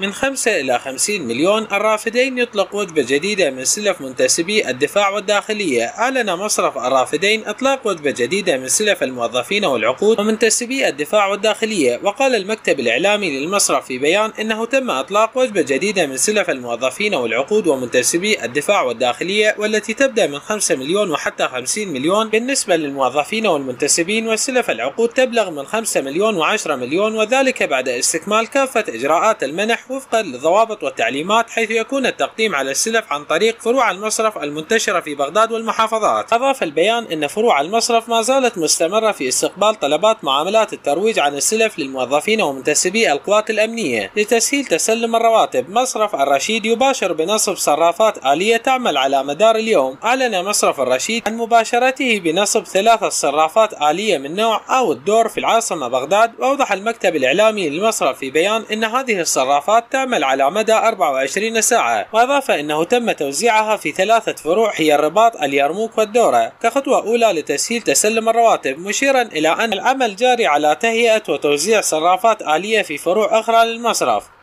من 5 إلى 50 مليون الرافدين يطلق وجبة جديدة من سلف منتسبي الدفاع والداخلية. أعلن مصرف الرافدين إطلاق وجبة جديدة من سلف الموظفين والعقود ومنتسبي الدفاع والداخلية. وقال المكتب الإعلامي للمصرف في بيان إنه تم إطلاق وجبة جديدة من سلف الموظفين والعقود ومنتسبي الدفاع والداخلية والتي تبدأ من 5 مليون وحتى 50 مليون بالنسبة للموظفين والمنتسبين وسلف العقود تبلغ من 5 مليون و10 مليون وذلك بعد استكمال كافة إجراءات المنح وفقا للضوابط والتعليمات حيث يكون التقديم على السلف عن طريق فروع المصرف المنتشرة في بغداد والمحافظات. أضاف البيان أن فروع المصرف ما زالت مستمرة في استقبال طلبات معاملات الترويج عن السلف للموظفين ومنتسبي القوات الأمنية. لتسهيل تسلم الرواتب مصرف الرشيد يباشر بنصب صرافات آلية تعمل على مدار اليوم. أعلن مصرف الرشيد عن مباشرته بنصب ثلاثة صرافات آلية من نوع outdoor في العاصمة بغداد. وأوضح المكتب الإعلامي للمصرف في بيان أن هذه الصرافات تعمل على مدى 24 ساعة وأضاف أنه تم توزيعها في ثلاثة فروع هي الرباط اليرموك والدورة. كخطوة أولى لتسهيل تسلم الرواتب مشيرا إلى أن العمل جاري على تهيئة وتوزيع صرافات آلية في فروع أخرى للمصرف.